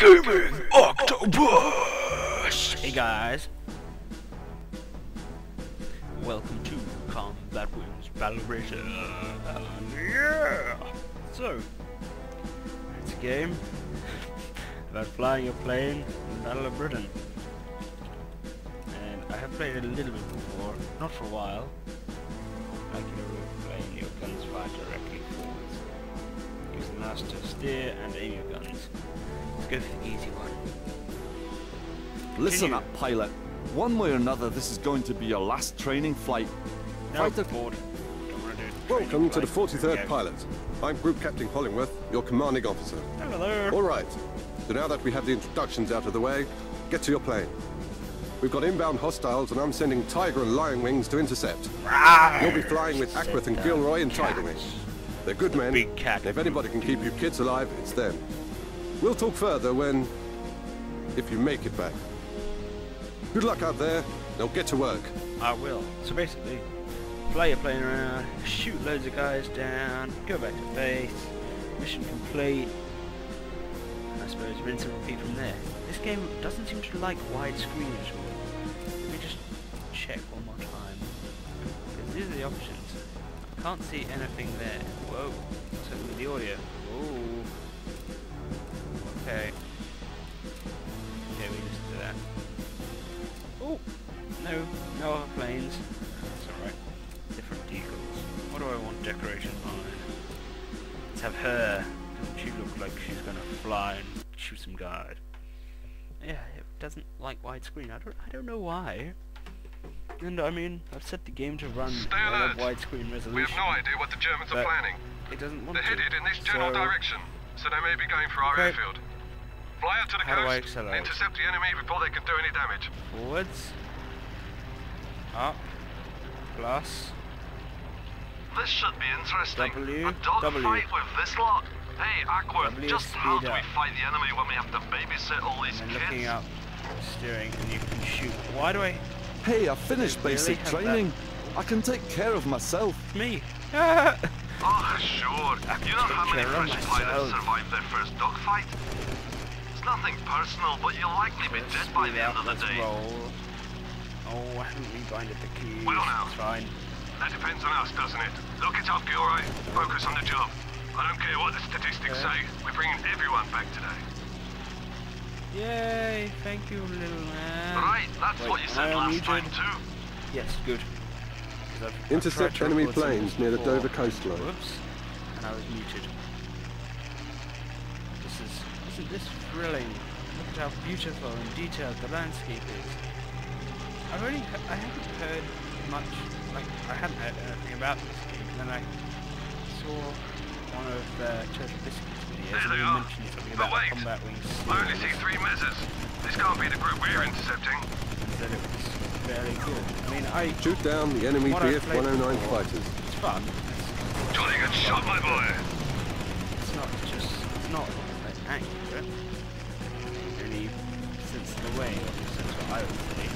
Gaming Octopus! Hey guys! Welcome to Combat Wings Battle Racer. Yeah! So, it's a game about flying a plane in Battle of Britain. And I have played it a little bit before, not for a while. Like you're playing your guns fire directly forwards. Use the to steer and aim your guns. Let's go for the easy one. Listen Continue. up, pilot. One way or another, this is going to be your last training flight. No, Fighter- board. Don't wanna do it. Welcome to the 43rd Yeah. Pilot. I'm Group Captain Hollingworth, your commanding officer. Hello. All right, so now that we have the introductions out of the way, get to your plane. We've got inbound hostiles, and I'm sending Tiger and Lion Wings to intercept. You'll be flying with Ackworth and Gilroy and Tiger Wing. They're good men. Big cat and If anybody can keep you kids alive, it's them. We'll talk further when... if you make it back. Good luck out there. Now get to work. I will. So basically, fly your plane around, shoot loads of guys down, go back to base, mission complete. I suppose rinse and repeat from there. This game doesn't seem to like widescreen at all. Let me just check one more time. Because these are the options. Can't see anything there. Whoa. So with the audio. Ooh. Okay. Okay, we just do that. Oh, no, no other planes. That's alright. Different decals. What do I want decoration on? Let's have her. Doesn't she look like she's gonna fly and shoot some guys? Yeah, it doesn't like widescreen. I don't, I don't know why. And I mean, I've set the game to run Stay well alert. widescreen We have no idea what the Germans are planning. It doesn't want They're to. headed in this general so direction, so they may be going for our Okay. airfield. Fly out to the How I coast accelerate? and intercept the enemy before they can do any damage. Forwards. Up. Plus. This should be interesting. W, a dogfight W. with this lot? Hey, Ackworth, W, just speed how do we fight the enemy when we have to babysit all these And kids? looking up, steering, and you can shoot. Why do I? Hey, I finished really basic have that? training. I can take care of myself. Me. Oh, sure. You know how many care of British pilots survived their first dogfight? It's nothing personal, but you'll likely be dead by the end of the day. Roll. Oh, I haven't rebinded the keys. Well now. It's fine. That depends on us, doesn't it? Look it up, Gilroy. Focus on the job. I don't care what the statistics Okay. say. We're bringing everyone back today. Yay! Thank you, little man. Right, that's Wait, what you said I last time unmuted? too. Yes, good. I've- I've Intercept enemy record some of planes near the. Dover coastline. Whoops. And I was muted. This is isn't this thrilling? Look at how beautiful and detailed the landscape is. I've only, I haven't heard much like I hadn't heard anything about this game. And then I saw one of uh, Turtle Biscuits videos There and they are. mentioned something But about wait, combat wings. I only see three Messers. This can't be the group we're intercepting. and said it was fairly good. I mean, I Shoot down the enemy What I've played BF-109 fighters. it's fun. Johnny got shot, my boy. it's not just it's not like accurate. The way that's what I would say.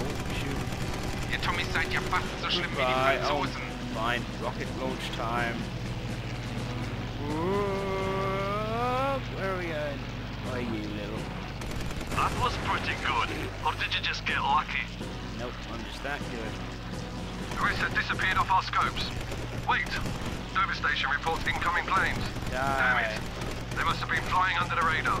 Oh. Ihr Tommys seid ja fast so schlimm wie die Goodbye. Oh, fine. Rocket launch time. Whoa, where are we going? Where are you, little? That was pretty good. Or did you just get lucky? Nope, I'm just that good. Chris has disappeared off our scopes. Wait. Dover station reports incoming planes. Damn it. They must have been flying under the radar.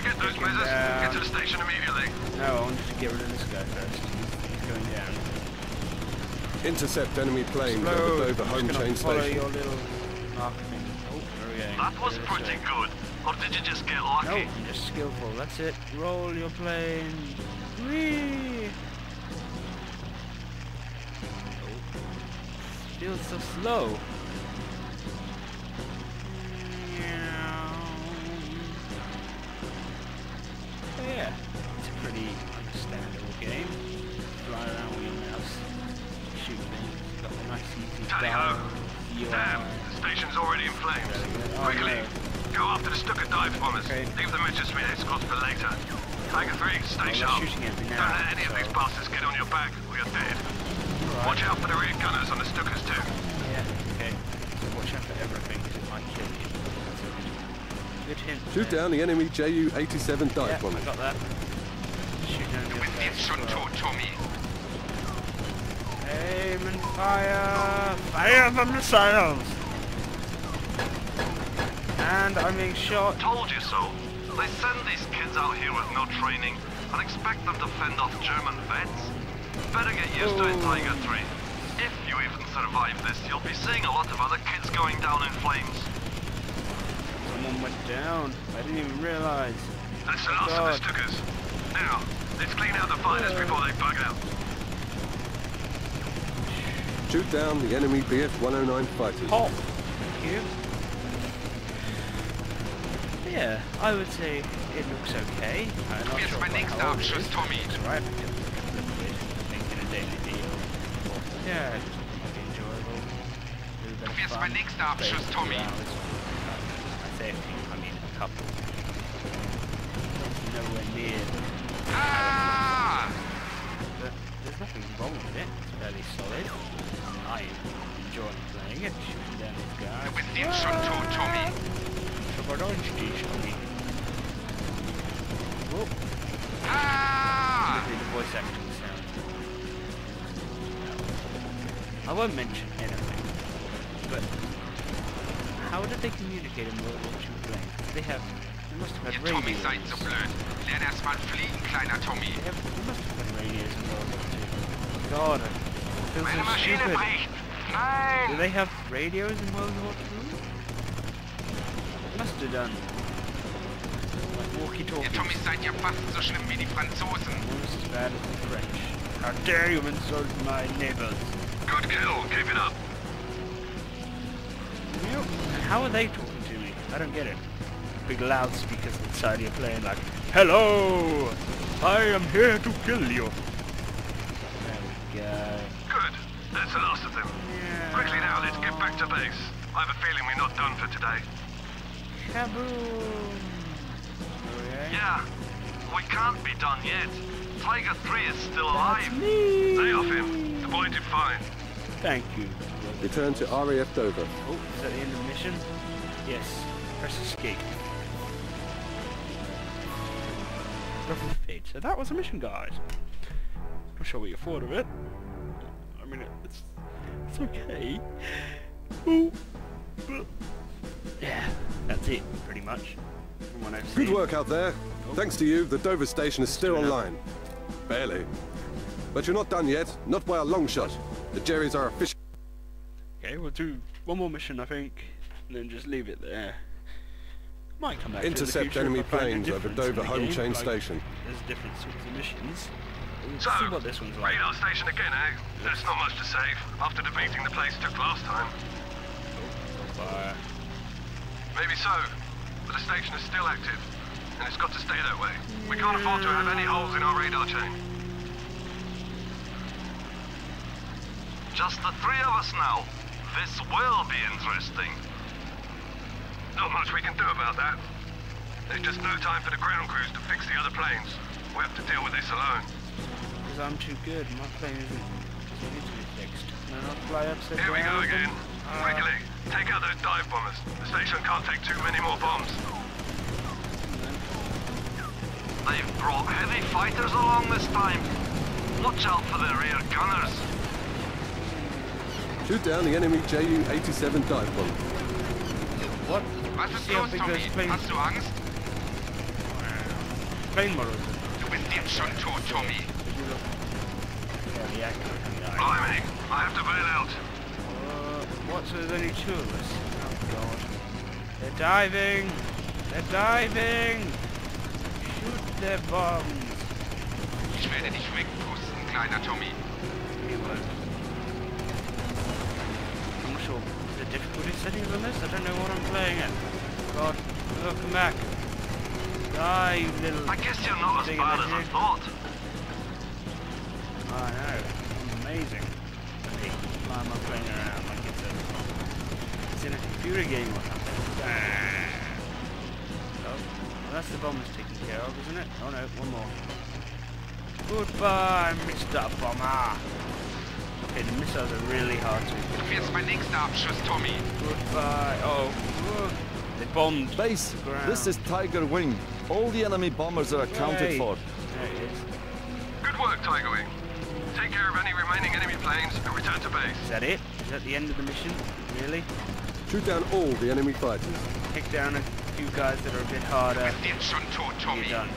Forget those Take him Messers. Get to the station immediately. No, I wanted to get rid of this guy first. He's, he's going down. Intercept enemy planes over, Explode. the Dover home gonna chain station. your little mark thing. Oh, where are we going? That was This pretty way. good. Or did you just get lucky? I'm just skillful. That's it. Roll your plane. Whee! Oh. Feels so slow. Dive. Okay. Leave the Messerschmitt escorts for later. Tiger 3, stay they're sharp. shooting at me Don't now, let any of these bastards get on your back or you're dead. Alright. Watch out for the rear gunners on the Stukas too. Yeah, okay. So watch out for everything because it might kill you. Good hint. Shoot there. down the enemy Ju-87 dive Yeah, bomber. I got that. Shoot down the Du other bist guys jetzt as schon well. Tommy. Aim and fire! Fire the missiles! And I'm being shot. Told you so. They send these kids out here with no training and expect them to fend off German vets. Better get used to it, Tiger 3. If you even survive this, you'll be seeing a lot of other kids going down in flames. Someone went down. I didn't even realize. That's the last of God. the Stukas. Now, let's clean out the fighters before they bug out. Shoot down the enemy Bf-109 fighters. Pop! Thank you. Yeah, I would say it looks okay. I'm not sure mein quite nächster how old it Tommy. It's alright, I can look at it, I in a daily deal. Yeah, it's might be enjoyable. Do a bit Du of wirst fun, mein nächster play Abschuss, for a few Tommy. hours. I say a few, I mean a couple. Nowhere near Ah! but there's nothing wrong with it. It's fairly solid. I am enjoying playing it, shooting down these guys. Du bist jetzt schon tot, Tommy. Schabaronski, Tommy. Whoop. Ah! Lovely the voice acting sound. I won't mention anything, but how did they communicate in World War II planes? They have, they must have Ihr had Tommy radios. seid so blöd. Lern erst mal fliegen, kleiner Tommy. They, have, they must have had radios in World War II. God, I feel Meine so Maschine stupid. bricht! Do they have radios in World War II? Must have done. Like Ihr walkie-talkies. Tommy seid ja fast so schlimm wie die Franzosen. Almost as bad as the French. How dare you insult my neighbors? Good kill. Keep it up. How are they talking to me? I don't get it. Big loudspeakers inside your plane like, Hello! I am here to kill you. There we go. Good. That's the last of them. Yeah. Quickly now, let's get back to base. I have a feeling we're not done for today. Kaboom! Okay. Yeah, we can't be done yet. Tiger 3 is still That's alive. me! Stay off him. The boy did fine. Thank you. Return to RAF Dover. Oh, is that the end of the mission? Yes. Press escape. Lovely fate. So that was a mission, guys. Not sure what you thought of it. I mean, it's it's okay. Ooh, but yeah, that's it, pretty much. From what I've Good seen. work out there. Thanks to you, the Dover station is still Still online. Barely. But you're not done yet. Not by a long shot. The Jerrys are official. Okay, we'll do one more mission, I think, and then just leave it there. Might come back to it in the Intercept enemy if I find a planes over Dover Home game, Chain like, Station. There's different sorts of missions. We'll So, see what this one's like. radar station again, eh? That's not much to save. After defeating the place took last time. Fire. Maybe so, but the station is still active, and it's got to stay that way. We can't afford to have any holes in our radar chain. Just the three of us now. This will be interesting. Not much we can do about that. There's just no time for the ground crews to fix the other planes. We have to deal with this alone. Because I'm too good. My plane isn't doesn't to be fixed. I not fly upside Here we go again. Uh, Quickly, take out those dive bombers. The station can't take too many more bombs. They've brought heavy fighters along this time. Watch out for their rear gunners. Shoot down the enemy Ju-87 dive bomber. What? Was ist See los, Tommy? Hast du Angst? Plane models. Du bist jetzt schon tot, Tommy. Did you look? Yeah, the actor. Blimey, I have to bail out. What? So there's only two of us? Oh god. They're diving! They're diving! Shoot their bombs! Ich werde dich wegpusten, kleiner Tommy. You won't. I'm not sure the difficulty settings on this. I don't know what I'm playing at. God, look, back. Die, you little... I guess you're not as bad as I thought. I know. Amazing. Hey, why am I playing around like it's a... It's in a computer game or something. Oh, well, that's the bombers taken care of, isn't it? Oh no, one more. Goodbye, Mr. Bomber! Okay, the missiles are really hard to Du wirst mein nächster Abschuss, Tommy. Goodbye. Oh, look. The bombed. Base, the ground. this is Tiger Wing. All the enemy bombers are accounted Right. for. There it is. Good work, Tiger Wing. Take care of any remaining enemy planes and return to base. Is that it? Is that the end of the mission? Really? Shoot down all the enemy fighters. Take down a few guys that are a bit harder. Den schon tot, Tommy. Done.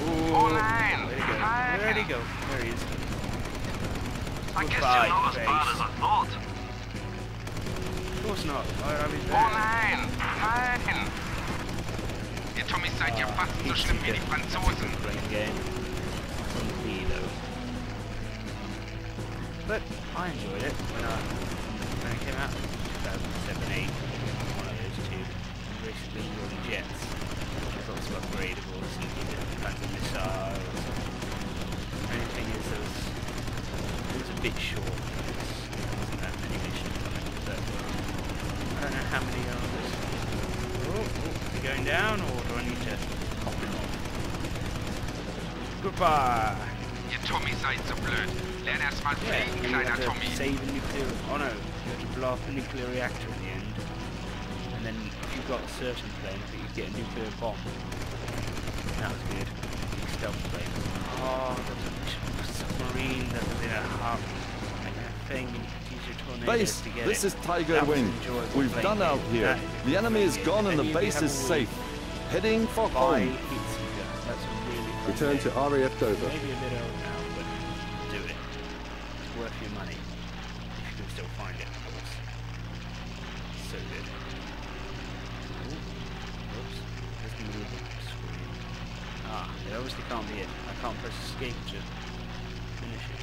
Oh nein! Where'd he go? Where'd he go? There he is. I guess you're not as bad as I thought. Of course not. Why are we Oh there? nein! Nein! Ihr Tommys seid ja ah, fast so schlimm wie die Franzosen. Game. On the B though. But I enjoyed it when I it came out. 2007, 8. One of those two. Recently on jets. There's lots of upgradables and different kinds of missiles. Only thing is there was it was a bit short. There wasn't that many missions on it, but I don't know how many are on this. Oh, oh, it going down or do I need to hop it off? Goodbye! Ihr Tommy seid so blöd. Lern erst mal Yeah, fliegen, you kleiner Tommy. save a nuclear... Oh no, you have to blow up a nuclear reactor at the end. And then if you've got a certain plane, I think you get a nuclear bomb. That was good. Big stealth plane. Oh, there was a submarine that was in a hub. Like a thing, and you could use your tornadoes Base, to this it. is Tiger That Wing. We've playing done out here. That is The enemy is gone game. and the Any of you base is safe. Heading for home. That's really Return game. to RAF Dover. Maybe a bit old now, but do it. It's worth your money. If you can still find it, of course. So good. Ooh. Oops. There's the middle of the screen. Ah, it obviously can't be it. I can't press escape to finish it.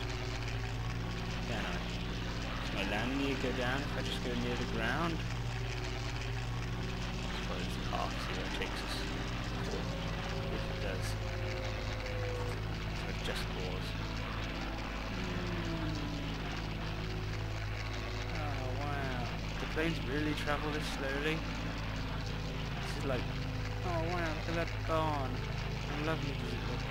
Can I? Does my landing gear go down if I just go near the ground? I suppose the path, it takes us. Yes, it does. So it just pause. Hmm. Oh wow. The planes really travel this slowly? This is like, oh wow, look at that barn. How lovely does it look?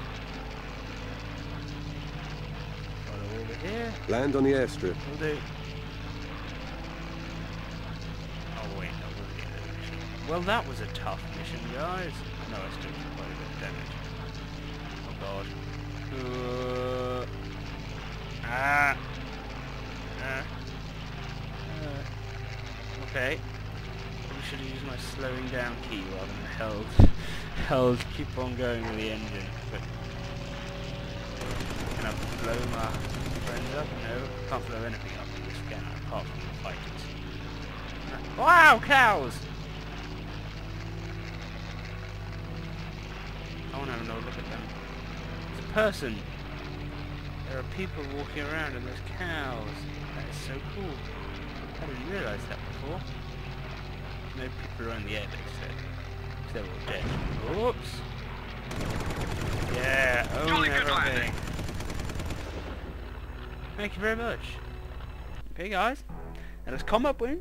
Over here. Land on the airstrip. Will do. Oh wait, that was the end mission. Well, that was a tough mission, guys. No, I still took quite a bit of damage. Oh god. Uh, ah. Ah. Uh. Okay. Probably should have used my slowing down key rather than held. held. Keep on going with the engine. But can I blow my friends up? No, can't blow anything up in this can apart from the fighters. Wow, cows! I want to have another look at them. It's a person. There are people walking around and there's cows. That is so cool. I didn't realise that before. No people around the airbase. All dead. Oops. Yeah, own Jolly good landing. Thank you very much. Okay guys, let us come up with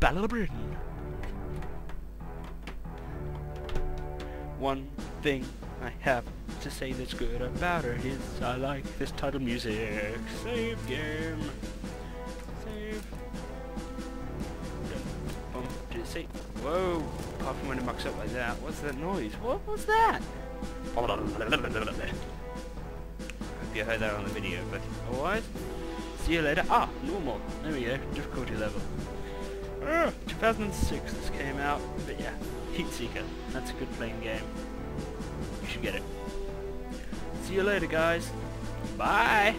Battle of Britain. One thing I have to say that's good about it is I like this title music. Save game. Say? Whoa! Apart from when it mucks up like that. What's that noise? What was that? Hope you heard that on the video, but otherwise, see you later. Ah, normal. There we go. Difficulty level. Ah, 2006 this came out, but yeah, Heatseeker. That's a good playing game. You should get it. See you later, guys. Bye.